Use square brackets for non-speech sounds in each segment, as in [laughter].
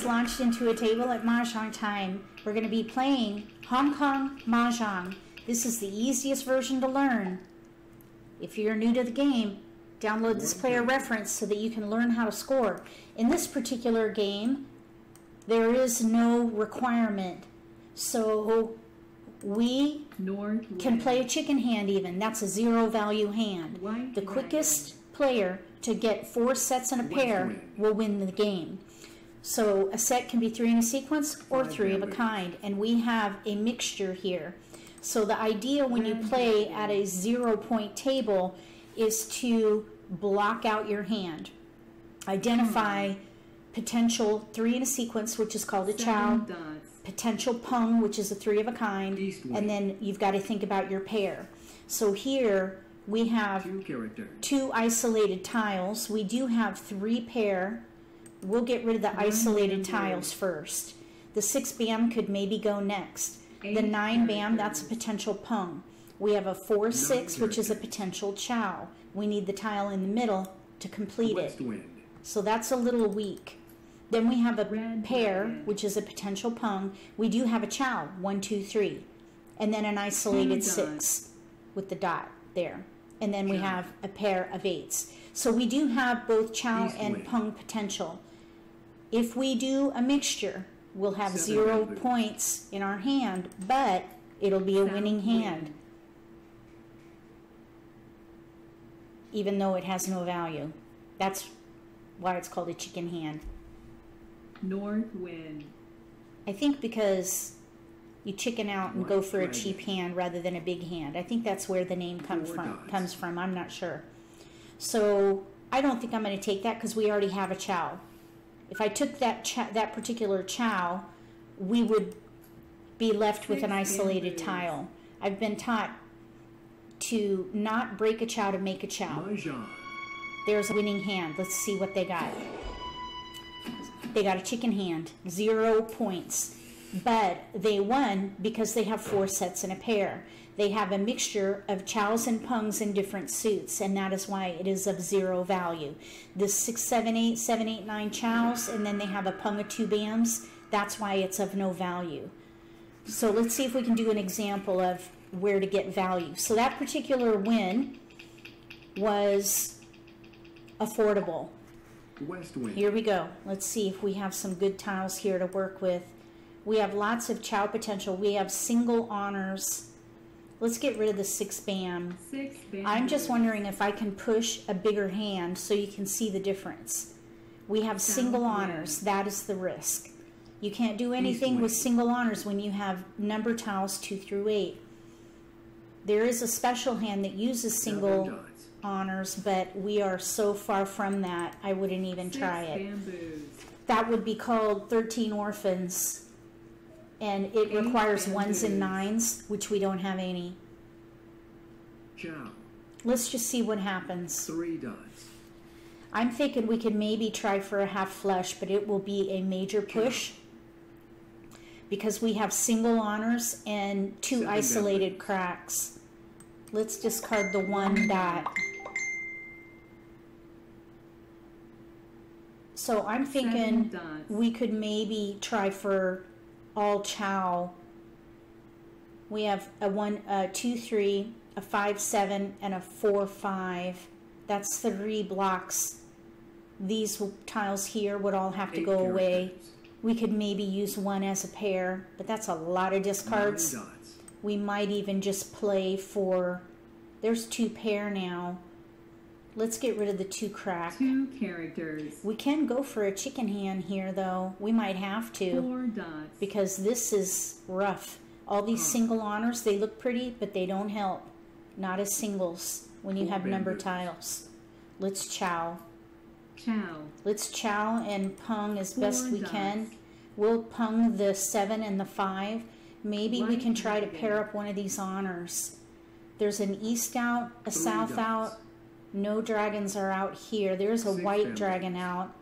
is launched into a table at Mahjong Time. We're going to be playing Hong Kong Mahjong. This is the easiest version to learn. If you're new to the game, download this player reference so that you can learn how to score. In this particular game, there is no requirement. So we North. can play a chicken hand even. That's a zero value hand. The quickest player to get four sets in a pair will win the game. So a set can be three in a sequence or three of a kind, and we have a mixture here. So the idea when you play at a zero point table is to block out your hand. Identify potential three in a sequence, which is called a chow, potential pung, which is a three of a kind, and then you've got to think about your pair. So here we have Two two isolated tiles. We do have three pair. We'll get rid of the isolated bam tiles first. The six bam could maybe go next. The nine bam, that's a potential pung. We have a four six, which is a potential chow. We need the tile in the middle to complete it. So that's a little weak. Then we have a pair, which is a potential pung. We do have a chow, one, two, three. And then an isolated six with the dot there. And then we have a pair of eights. So we do have both chow and pung potential. If we do a mixture, we'll have Seven zero bamboo. points in our hand, but it'll be a South winning hand, wind. even though it has no value. That's why it's called a chicken hand. North wind. I think because you chicken out and go White for a cheap hand rather than a big hand. I think that's where the name comes Four from. dots. Comes from. I'm not sure. So I don't think I'm going to take that because we already have a chow. If I took that that particular chow, we would be left with an isolated tile. I've been taught to not break a chow to make a chow. There's a winning hand. Let's see what they got. They got a chicken hand, zero points. But they won because they have four sets in a pair. They have a mixture of chows and pungs in different suits, and that is why it is of zero value. The six, seven, eight, seven, eight, nine chows, and then they have a pung of two bams. That's why it's of no value. So let's see if we can do an example of where to get value. So that particular win was affordable. West wind. Here we go. Let's see if we have some good tiles here to work with. We have lots of chow potential. We have single honors. Let's get rid of the six bam. Six. I'm just wondering if I can push a bigger hand so you can see the difference. We have single honors. That is the risk. You can't do anything with single honors when you have number tiles two through eight. There is a special hand that uses single honors, but we are so far from that, I wouldn't even try it. That would be called 13 orphans. And it requires ones and nines, which we don't have any. Chow. Let's just see what happens. Three dots. I'm thinking we could maybe try for a half flush, but it will be a major push because we have single honors and two Seven isolated cracks. Let's discard the one dot. So I'm thinking we could maybe try for all chow. We have a one, a two, three, a five, seven, and a four, five. That's three blocks. These tiles here would all have to Eight go away. characters. We could maybe use one as a pair, but that's a lot of discards. We might even just play for. There's two pair now. Let's get rid of the two crack. Two characters. We can go for a chicken hand here, though. We might have to Four dots. because this is rough. All these Huh. single honors, they look pretty, but they don't help. Not as singles when you Four have number tiles. Let's chow. Chow. Let's chow and pung as best Four we can. We'll pung the seven and the five. Maybe we can try to pair up one of these honors. There's an east out, a Three south dots. out. No dragons are out here. There's a Six white bamboos. dragon out.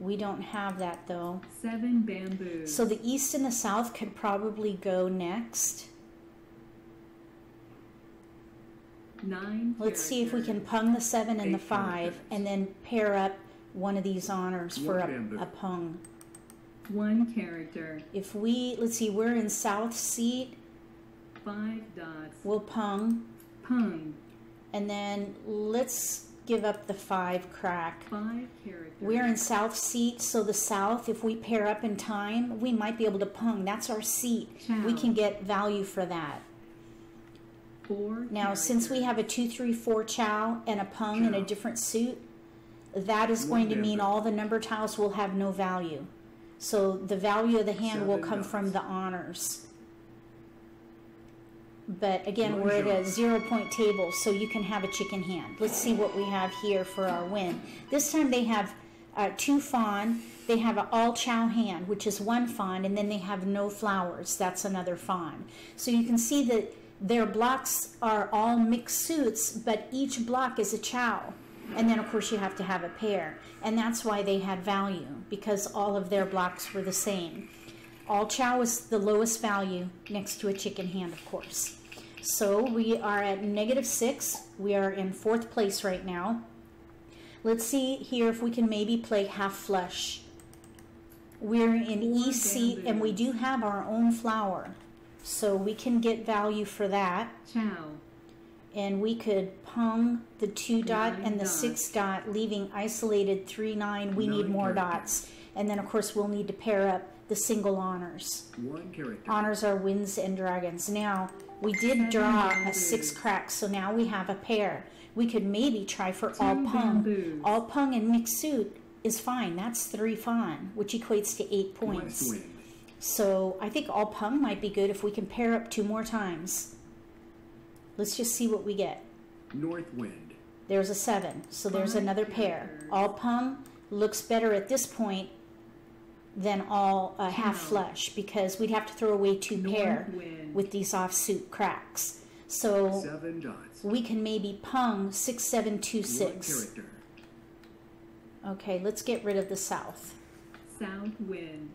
We don't have that though. Seven bamboos. So the east and the south could probably go next. Nine. Let's see if we can pung the seven and the five characters. and then pair up one of these honors for a, a pung. One character. If we, let's see, we're in south seat, Five dots. we'll pung, Pung. And then let's give up the five crack. Five characters. We're in south seat, so the south, if we pair up in time, we might be able to pung. That's our seat. We can get value for that. Four Now, since we have a two, three, four chow and a pung in a different suit, that is One going to mean all the number tiles will have no value. So the value of the hand will Seven come from the honors. But again, we're at a zero point table, so you can have a chicken hand. Let's see what we have here for our win. This time they have uh, two fawn, they have an all chow hand, which is one fawn, and then they have no flowers. That's another fawn. So you can see that their blocks are all mixed suits, but each block is a chow. And then, of course, you have to have a pair. And that's why they had value, because all of their blocks were the same. All chow is the lowest value next to a chicken hand, of course. So we are at negative six. We are in fourth place right now. Let's see here if we can maybe play half flush. We're in E seat and we do have our own flower. So we can get value for that. Chow. And we could pung the two dot Nine and the six dot, leaving isolated three nine. We need more dots. And then, of course, we'll need to pair up the single honors. One character. Honors are winds and dragons. Now, we did Seven draw a six crack, so now we have a pair. We could maybe try for all pung. bamboos. All pung and mixed suit is fine. That's three fawn, which equates to eight points. West wind. So I think all pung might be good if we can pair up two more times. Let's just see what we get. North wind. There's a seven, so there's another pair. All pung looks better at this point than all uh, half Chow. flush because we'd have to throw away two pair wind. with these offsuit cracks. So Seven dots. we can maybe pung 6726. Okay, let's get rid of the south. South wind.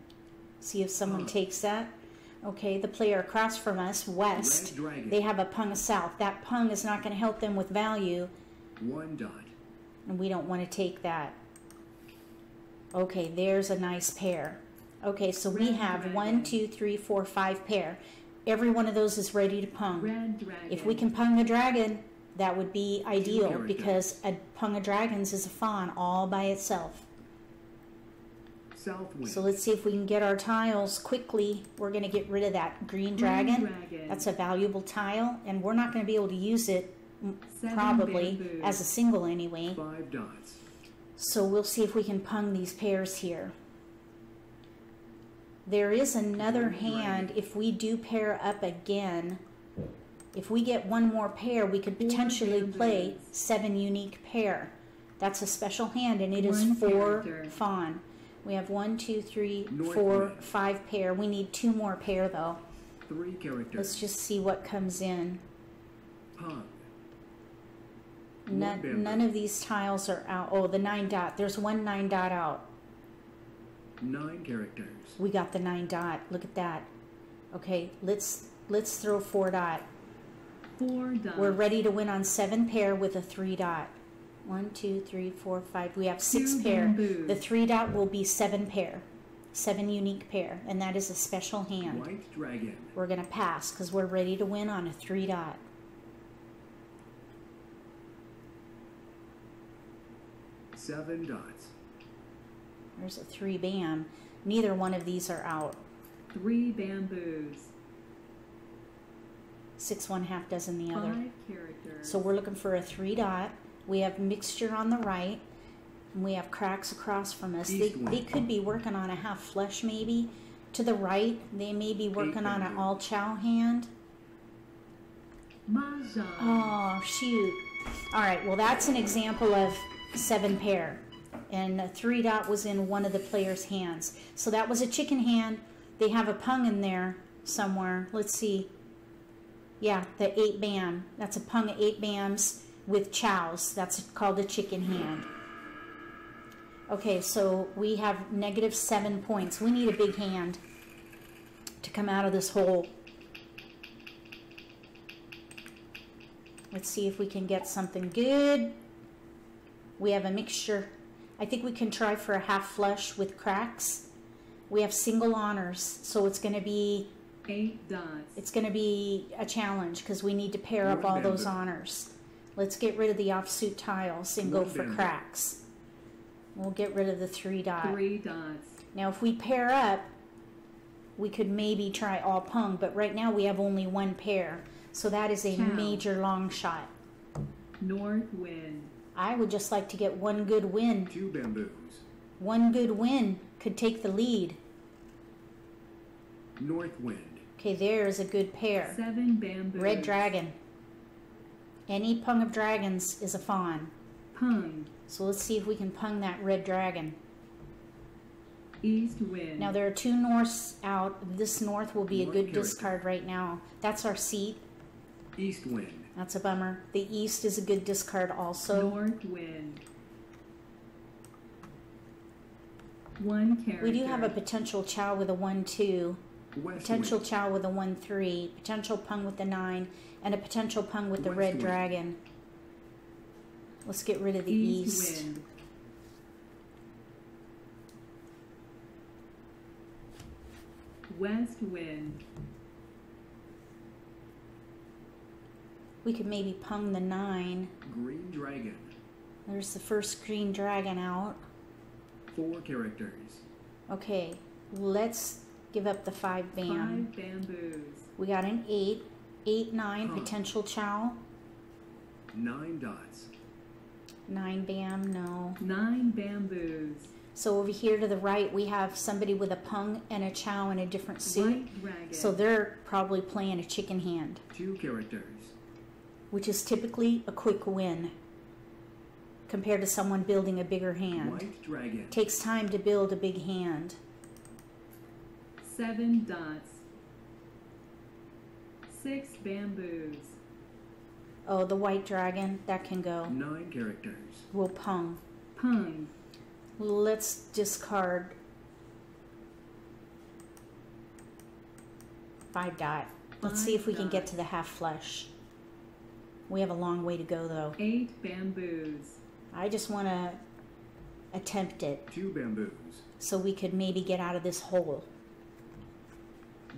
See if someone Huh. takes that. Okay, the player across from us, west, they have a pung south. That pung is not going to help them with value, One dot. and we don't want to take that. Okay, there's a nice pair. Okay, so we have dragon. one, two, three, four, five pair. Every one of those is ready to pung. Red dragon. If we can pung a dragon, that would be ideal because a pung of dragons is a fawn all by itself. South. So let's see if we can get our tiles quickly. We're going to get rid of that green Green dragon. dragon. That's a valuable tile, and we're not going to be able to use it Seven probably bamboos. as a single anyway. Five dots. So we'll see if we can pung these pairs here. There is another hand if we do pair up again. If we get one more pair, we could potentially play seven unique pair. That's a special hand, and it is four fawn. We have one, two, three, four, five pair. We need two more pair though. Three characters. Let's just see what comes in. One None, none of these tiles are out. Oh, the nine dot. There's one nine dot out. Nine characters. We got the nine dot. Look at that. Okay, let's let's throw four dot. Four dot. We're ready to win on seven pair with a three dot. One, two, three, four, five. We have six Two pair. bamboos. The three dot will be seven pair, seven unique pair, and that is a special hand. White dragon. We're gonna pass because we're ready to win on a three dot. Seven dots. There's a three bam. Neither one of these are out. Three bamboos. Six one half dozen the other. Five characters. So we're looking for a three dot. We have mixture on the right. And we have cracks across from us. They, they could be working on a half flush maybe. To the right, they may be working on an all chow hand. Mahjong. Oh, shoot. All right, well, that's an example of seven pair. And a three dot was in one of the player's hands. So that was a chicken hand. They have a pung in there somewhere. Let's see. Yeah, the eight bam. That's a pung of eight bams with chows. That's called a chicken hand. Okay, so we have negative seven points. We need a big hand to come out of this hole. Let's see if we can get something good. We have a mixture. I think we can try for a half flush with cracks. We have single honors, so it's going to be Eight dots. it's going to be a challenge because we need to pair up all those honors. Let's get rid of the offsuit tiles and go for bamboo. cracks. We'll get rid of the three dot. Three dots. Now, if we pair up, we could maybe try all pung, but right now we have only one pair, so that is a Cow. major long shot. North wind. I would just like to get one good win. Two bamboos. One good win could take the lead. North wind. Okay, there is a good pair. Seven bamboos. Red dragon. Any pung of dragons is a fawn. Pung. So let's see if we can pung that red dragon. East wind. Now there are two norths out. This north will be a good character. discard right now. That's our seat. East wind. That's a bummer. The east is a good discard also. North wind. One character. We do have a potential chow with a 1 2, potential wind. chow with a 1 3, potential pung with the 9, and a potential pung with the West red wind. dragon. Let's get rid of the East, east. wind. West wind. We could maybe pung the 9. Green dragon. There's the first green dragon out. Four characters. Okay, let's give up the 5 bam. Five bamboos. We got an 8, 8 9 Huh. potential chow. Nine dots. 9 bam, no. Nine bamboos. So over here to the right, we have somebody with a pung and a chow in a different suit. White dragon. So they're probably playing a chicken hand, Two characters. Which is typically a quick win compared to someone building a bigger hand. White dragon. Takes time to build a big hand. Seven dots. Six bamboos. Oh, the white dragon, that can go. Nine characters. We'll pung. Pung. Let's discard five dot. Let's see if we can get to the half flush. We have a long way to go though. Eight bamboos. I just want to attempt it Two bamboos. so we could maybe get out of this hole.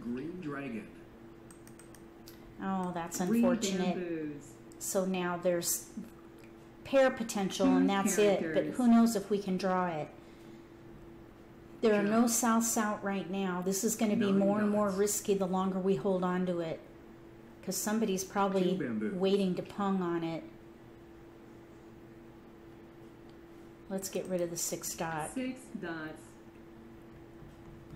Green dragon. Oh, that's Three unfortunate. bamboos. So now there's pair potential Two and that's it, but who knows if we can draw it. There are no Sure. souths out right now. This is going to be Nine more and more risky the longer we hold on to it. Because somebody's probably waiting to pung on it. Let's get rid of the six dot. Six dots.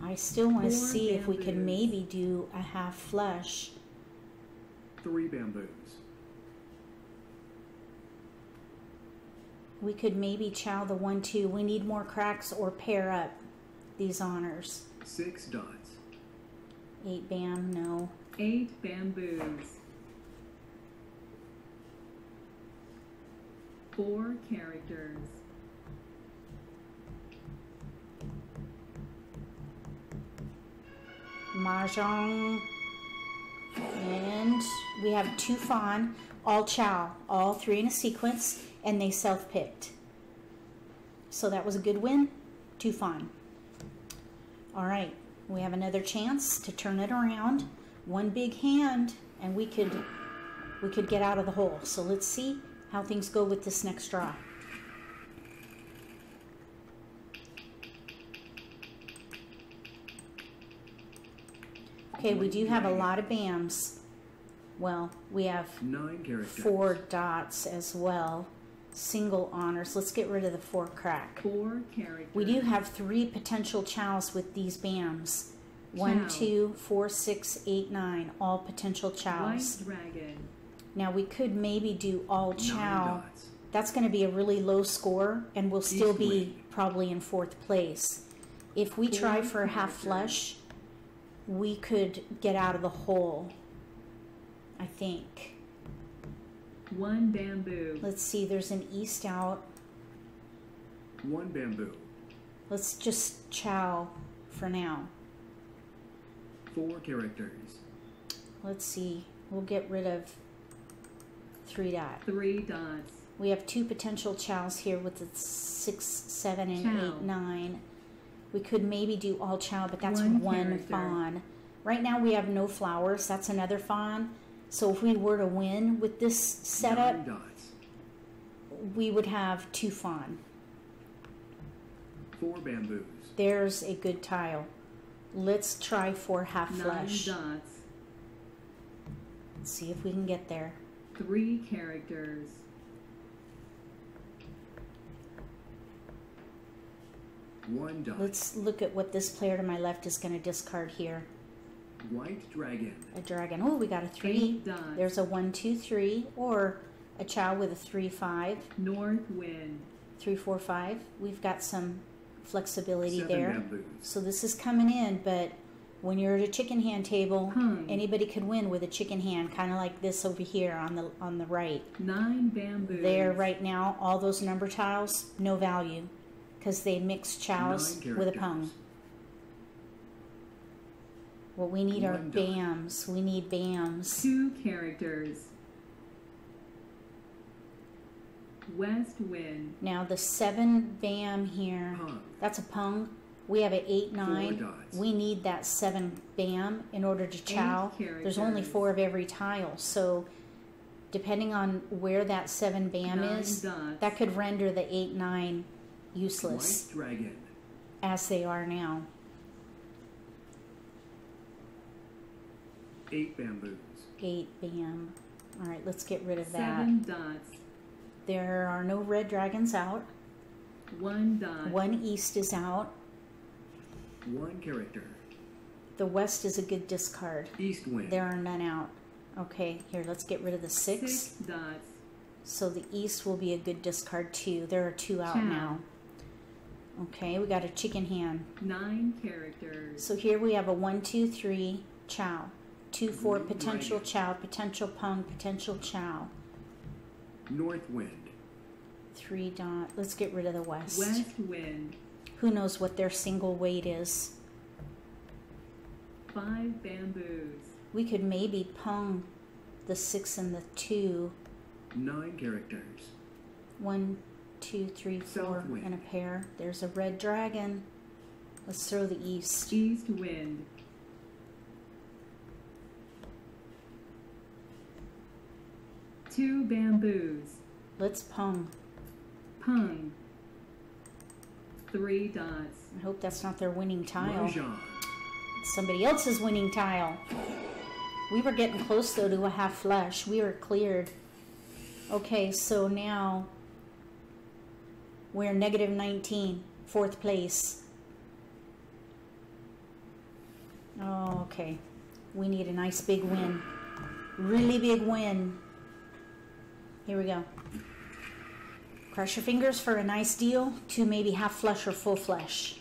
I still want to see if we can maybe do a half flush. Three bamboos. We could maybe chow the one two. We need more cracks or pair up these honors. Six dots. Eight bam, no. Eight bamboos. Four characters. Mahjong. And we have two fawn, all chow, all three in a sequence, and they self picked. So that was a good win. Two fawn. All right, we have another chance to turn it around. One big hand, and we could we could get out of the hole. So let's see how things go with this next draw. Okay, we do have a lot of BAMs. Well, we have four dots as well. Single honors. Let's get rid of the four crack. Four characters. We do have three potential chows with these BAMs. One, Chow. two, four, six, eight, nine. All potential White chows. dragon. Now we could maybe do all Nine chow. dots. That's going to be a really low score, and we'll still East be wind. probably in fourth place. If we try for half characters. flush, we could get out of the hole. I think. One bamboo. Let's see, there's an east out. One bamboo. Let's just chow for now. Four characters. Let's see, we'll get rid of three dots. Three dots. We have two potential chows here with the six, seven, and Chow. eight, nine. We could maybe do all chow, but that's one, One fawn. Right now we have no flowers. That's another fawn. So if we were to win with this setup, we would have two fawn. Four bamboos. There's a good tile. Let's try for half Nine flush. dots. Let's see if we can get there. Three characters. One dot. Let's look at what this player to my left is going to discard here. White dragon. A dragon. Oh, we got a three. There's a one, two, three, or a child with a three, five, North wind. three, four, five. We've got some flexibility Seven there. bamboos. So this is coming in, but when you're at a chicken hand table, Hmm. anybody could win with a chicken hand, kind of like this over here on the on the right. Nine bamboos. There, right now, all those number tiles, no value, because they mix chows with a pung. What we need are dot. bams. We need bams. Two characters. West wind. Now the seven bam here, Pung. that's a pung. We have an eight nine. We need that seven bam in order to chow. There's only four of every tile, so depending on where that seven bam Nine is, dots. that could render the eight nine useless dragon. as they are now. Eight bamboos. Eight bam. All right, let's get rid of that. Seven dots. There are no red dragons out. One dot. One east is out. One character. The west is a good discard. East wind. There are none out. Okay, here, let's get rid of the six. Six dots. So the east will be a good discard too. There are two out Chow. now. Okay, we got a chicken hand. Nine characters. So here we have a one, two, three, chow. Two, four, potential dragon. chow, potential pung, potential chow. North wind. Three dot. Let's get rid of the west. West wind. Who knows what their single wait is? Five bamboos. We could maybe pung the six and the two. Nine characters. One, two, three, four, and a pair. There's a red dragon. Let's throw the east. East wind. Two bamboos. Let's pung. Pung. Three dots. I hope that's not their winning tile. Mahjong. It's somebody else's winning tile. We were getting close though to a half flush. We were cleared. Okay, so now we're negative 19, fourth place. Oh, okay. We need a nice big win. Really big win. Here we go. Cross your fingers for a nice deal to maybe half flush or full flush.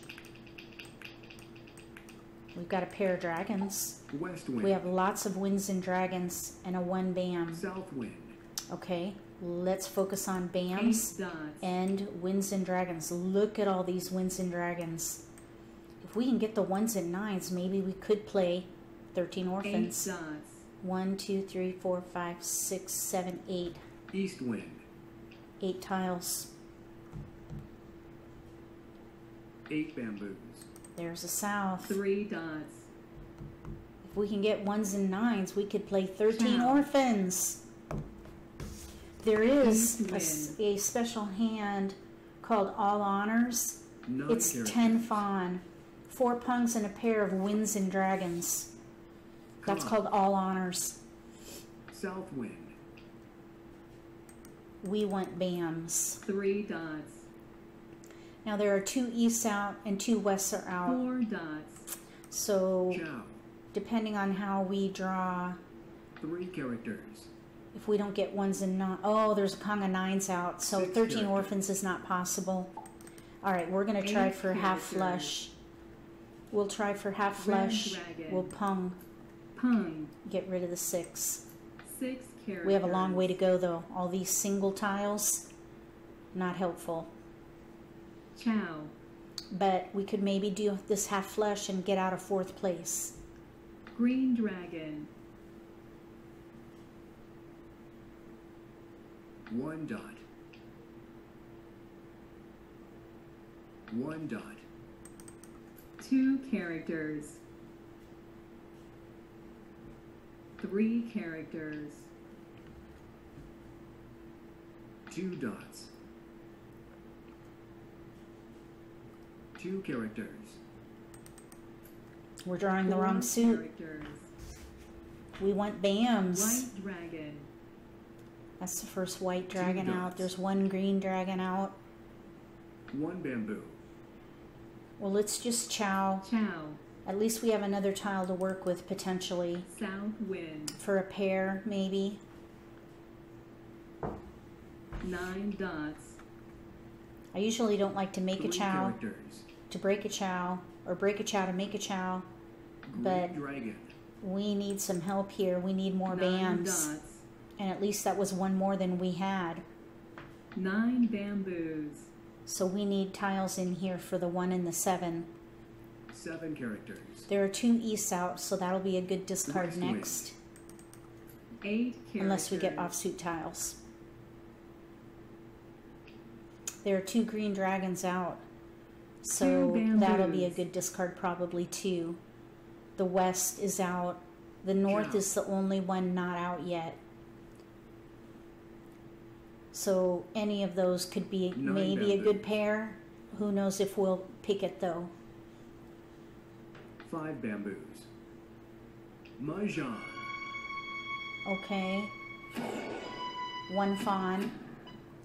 We've got a pair of dragons. West wind. We have lots of winds and dragons and a one bam. South wind. Okay, let's focus on bams and winds and dragons. Look at all these winds and dragons. If we can get the ones and nines, maybe we could play 13 Eight orphans. dots. One, two, three, four, five, six, seven, eight. East wind. Eight tiles. Eight bamboos. There's a south. Three dots. If we can get ones and nines, we could play 13 Wow. orphans. There is East a, s- wind. a special hand called All Honors. Nine It's characters. 10 fawn, four pungs, and a pair of winds and dragons. That's Come called All Honors. South wind. We want BAMs. Three dots. Now there are two easts out and two wests are out. Four dots. So depending on how we draw, Three characters. if we don't get ones and not, oh, there's a Kong of nines out. So Six 13 characters. orphans is not possible. All right, we're gonna try Eight for half flush. We'll try for half Red flush. dragon. We'll pung, Pung. get rid of the six. Six characters. We have a long way to go though. All these single tiles, not helpful. Chow. But we could maybe do this half flush and get out of fourth place. Green dragon. One dot. One dot. Two characters. Three characters. Two dots. Two characters. We're drawing the wrong suit. Characters. We want BAMs. White dragon. That's the first white dragon out. There's one green dragon out. One bamboo. Well, let's just chow. Chow. At least we have another tile to work with potentially South wind. for a pair, maybe. Nine dots. I usually don't like to make a chow characters. to break a chow or break a chow to make a chow. Green But- dragon. We need some help here. We need more Nine BAMs. dots. And at least that was one more than we had. Nine bamboos. So we need tiles in here for the one and the seven. Seven characters. There are two easts out, so that'll be a good discard West next. Eight characters. Unless we get offsuit tiles. There are two green dragons out. So that'll be a good discard probably too. The west is out. The north Yeah. is the only one not out yet. So any of those could be Nine maybe a good pair. Who knows if we'll pick it though. Five bamboos. Mahjong. Okay. One fawn.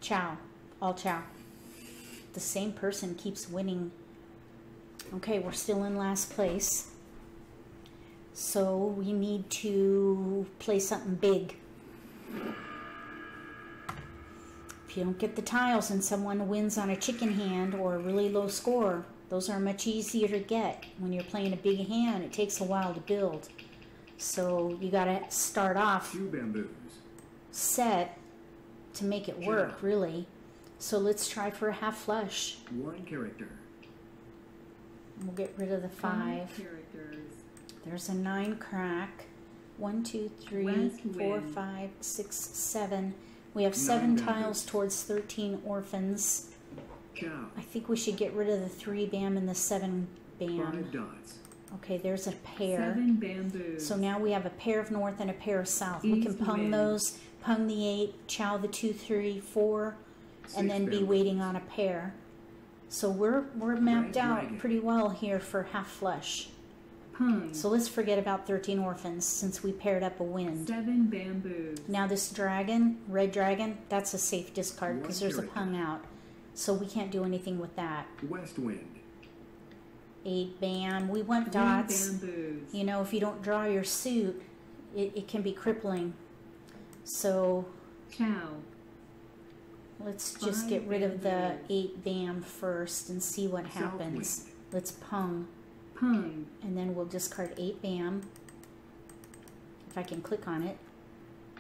Chow. All chow. The same person keeps winning. Okay, we're still in last place. So we need to play something big. If you don't get the tiles and someone wins on a chicken hand or a really low score, those are much easier to get. When you're playing a big hand, it takes a while to build. So you gotta start off Two bamboos. set to make it work, Yeah. really. So let's try for a half flush. One character. We'll get rid of the Five five. characters. There's a nine crack. One, two, three, West four, wind. five, six, seven. We have Nine seven bamboos. tiles towards 13 orphans. I think we should get rid of the three bam and the seven bam. Five dots. Okay, there's a pair. Seven bamboos. So now we have a pair of north and a pair of south. we can pung wind. those, pung the eight, chow the two, three, four, and Six then be waiting on a pair. So we're we're mapped Grand out dragon. pretty well here for half flush. Pung. So let's forget about 13 orphans since we paired up a wind. Seven bamboos. Now this dragon, red dragon, that's a safe discard because there's a pung out. So we can't do anything with that. West wind. Eight bam. We want Three dots. bamboos. You know, if you don't draw your suit, it, it can be crippling. So Chow. let's just get rid of the eight bam first and see what South happens. wind. Let's pung. Pung. And then we'll discard eight bam. If I can click on it.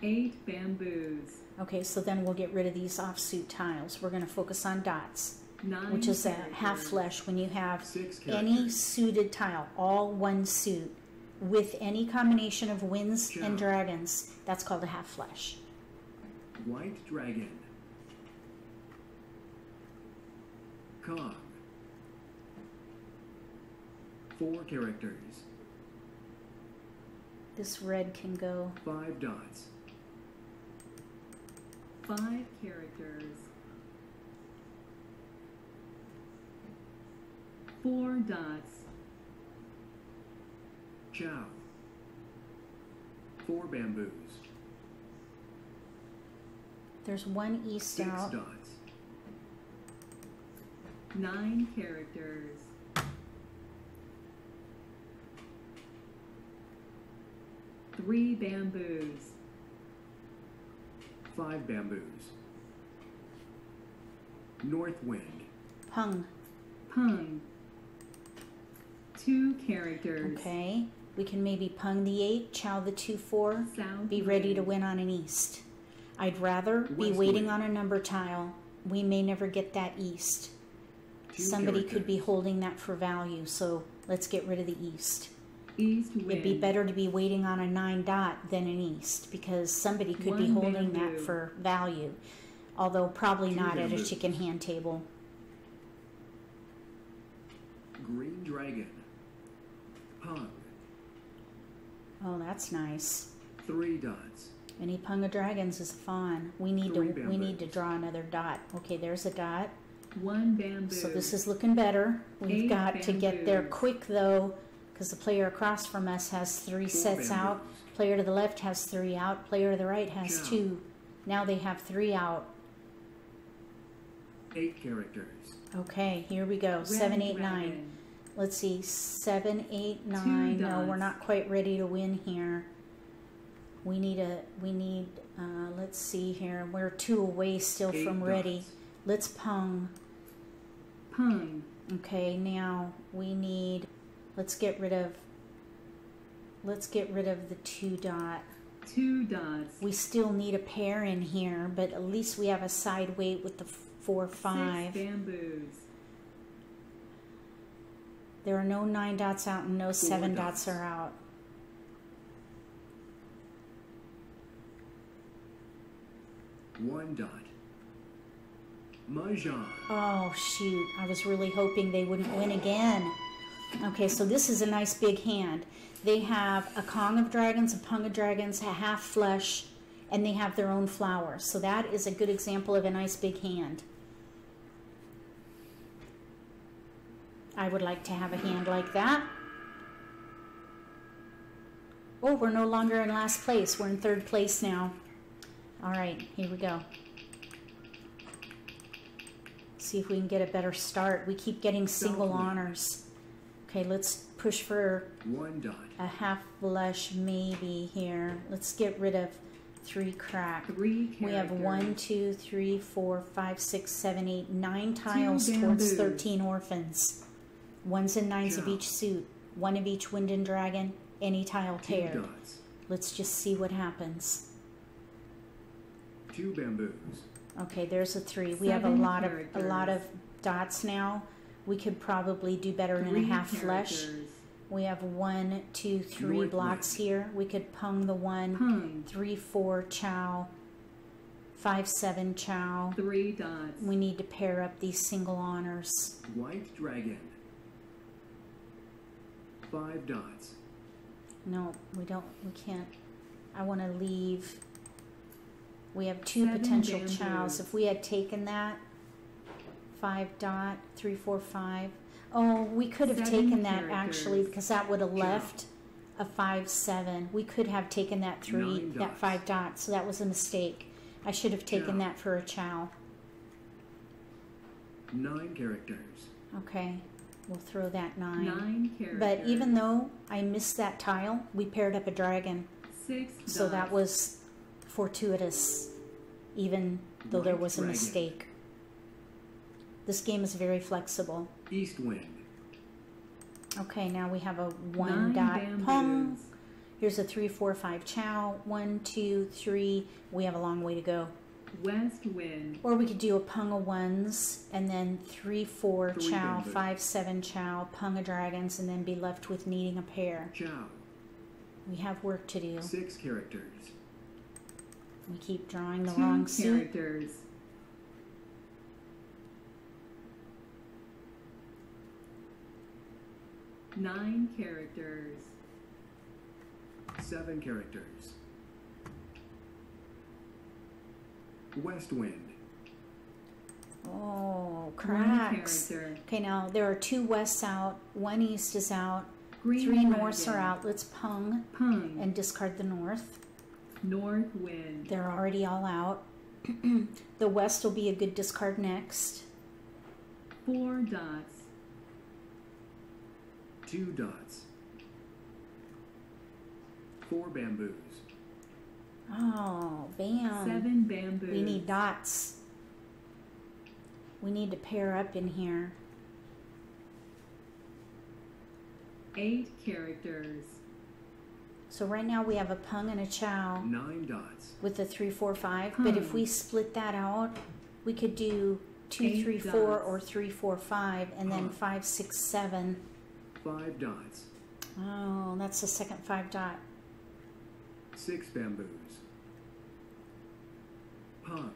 Eight bamboos. Okay, so then we'll get rid of these offsuit tiles. We're going to focus on dots, Nine which is a half flush when you have Six any suited tile, all one suit, with any combination of winds and dragons. That's called a half flush. White dragon. Cog. Four characters. This red can go. Five dots. Five characters. Four dots. Chow. Four bamboos. There's one east Six out. dots. Nine characters. Three bamboos. Five bamboos. North wind. Pung. Pung. Two characters. Okay. We can maybe pung the eight, chow the two four, South be ready to win on an east. I'd rather be waiting wind. on a number tile. We may never get that east. Two Somebody could be holding that for value, so let's get rid of the east. East wind. It'd be better to be waiting on a nine dot than an east because somebody could be One holding that bamboo. for value, although probably Two not at a chicken hand table. Green dragon. Pung. Oh, that's nice. Three dots. Any Punga Dragons is fun. We need Three to we need to draw another dot. Okay, there's a dot. One bamboo. So this is looking better. We've Eight got to get there quick though, because the player across from us has three Four sets out. Player to the left has three out. Player to the right has Chow. two. Now they have three out. Eight characters. Okay, here we go. Red Seven, eight, nine. dragon. Let's see. Seven, eight, nine. No, we're not quite ready to win here. We need a. We need. Uh, let's see here. We're two away still Eight from ready. Let's pung. Pung. Okay, now we need, let's get rid of, let's get rid of the two dot. Two dots. We still need a pair in here, but at least we have a side wait with the f- four, five. Six bamboos. There are no nine dots out and no seven dots. dots. are out. One dot. Mahjong. Oh shoot, I was really hoping they wouldn't win again. Okay, so this is a nice big hand. They have a Kong of Dragons, a Pung of Dragons, a half flush, and they have their own flowers. So that is a good example of a nice big hand. I would like to have a hand like that. Oh, we're no longer in last place. We're in third place now. All right, here we go. See if we can get a better start. We keep getting single honors. Okay, let's push for One dot. a half flush maybe here. Let's get rid of three crack. Three characters. We have one, two, three, four, five, six, seven, eight, nine tiles towards 13 orphans. Ones and nines of each suit. One of each wind and dragon. Any tile Two paired. dots. Let's just see what happens. Two bamboos. Okay, there's a three. We have a Seven lot of a lot of dots now. We could probably do better in a Three half flush. characters. We have one, two, three North blocks here. We could pung the one, Pung. three, four, chow, five, seven, chow. Three dots. We need to pair up these single honors. White dragon. Five dots. No, we don't, we can't. I want to leave. We have two Seven potential chows. If we had taken that, five dot, three, four, five. Oh, we could have Seven taken that actually characters. because that would have left a five, seven. We could have taken that three, Nine that dots. five dot. So that was a mistake. I should have taken Chow. that for a chow. Nine characters. Okay, we'll throw that nine. Nine characters. But even though I missed that tile, we paired up a dragon. Six So that dots. was fortuitous, even though there White was a dragon. mistake. This game is very flexible. East wind. Okay, now we have a one Nine dot bamboos. pong. Here's a three, four, five chow. One, two, three. We have a long way to go. West wind. Or we could do a pung of ones and then three, four Three chow, bamboos. five, seven chow, pung of dragons, and then be left with needing a pair. Chow. We have work to do. Six characters. We keep drawing the Two wrong suit. characters. Nine characters. Seven characters. West wind. Oh, cracks. Okay, now there are two wests out, one east is out, Green three dragon. norths are out. Let's pung Pung. and discard the north. North wind. They're already all out. [clears throat] the west will be a good discard next. Four dots. Two dots. Four bamboos. Oh, bam. Seven bamboos. We need dots. We need to pair up in here. Eight characters. So right now we have a pung and a chow Nine dots. with the three, four, five. But if we split that out, we could do two, Eight three, four, dots. or three, four, five, and then five, six, seven. Five dots. Oh, that's the second five dot. Six bamboos. Pung.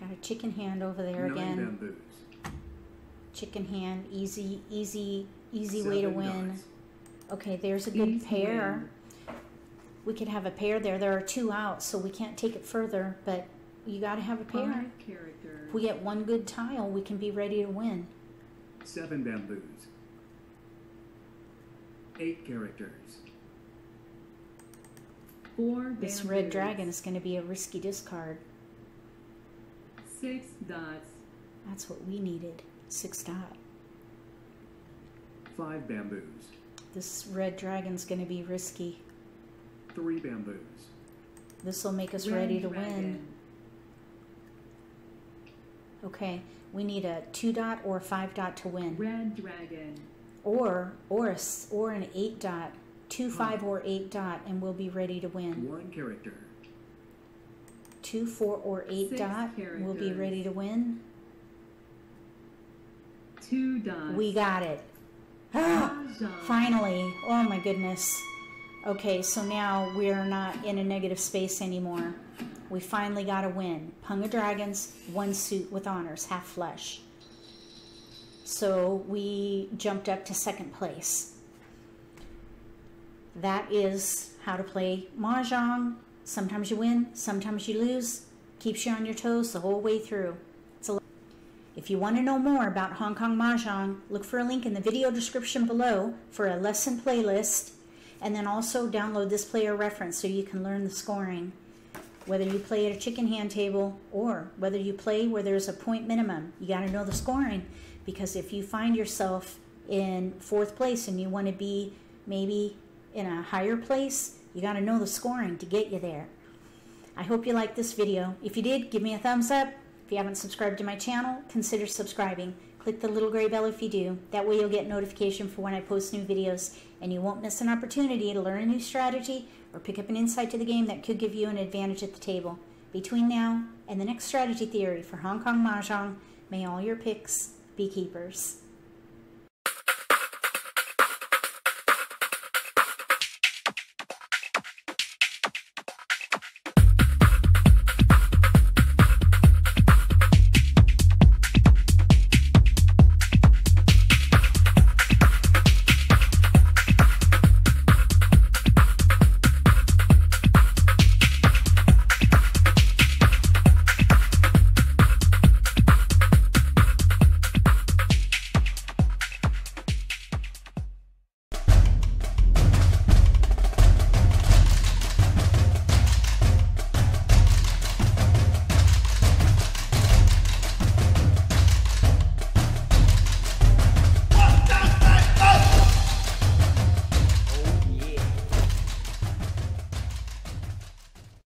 Got a chicken hand over there Nine again. bamboos. Chicken hand, easy, easy easy way to win. dots. Okay, there's a good Ace pair. win. We could have a pair there. There are two out, so we can't take it further, but you got to have a pair. If we get one good tile, we can be ready to win. Seven bamboos. Eight characters. Four This bamboos. red dragon is going to be a risky discard. Six dots. That's what we needed. Six dot. Five bamboos. This red dragon's going to be risky. Three bamboos. This will make us red ready to dragon. win. Okay, we need a two dot or a five dot to win, Red dragon. or or a or an eight dot, two five or eight dot, and we'll be ready to win. One character. Two four or eight Six dot, we'll be ready to win. Two dots. We got it. Ah, finally! Oh my goodness. Okay, so now we're not in a negative space anymore. We finally got a win. Pung of Dragons, one suit with honors, half flush. So we jumped up to second place. That is how to play Mahjong. Sometimes you win, sometimes you lose. Keeps you on your toes the whole way through. If you want to know more about Hong Kong Mahjong, look for a link in the video description below for a lesson playlist, and then also download this player reference so you can learn the scoring. Whether you play at a chicken hand table or whether you play where there's a point minimum, you got to know the scoring because if you find yourself in fourth place and you want to be maybe in a higher place, you got to know the scoring to get you there. I hope you liked this video. If you did, give me a thumbs up. If you haven't subscribed to my channel, consider subscribing. Click the little gray bell if you do. That way you'll get notification for when I post new videos and you won't miss an opportunity to learn a new strategy or pick up an insight to the game that could give you an advantage at the table. Between now and the next strategy theory for Hong Kong Mahjong, may all your picks be keepers.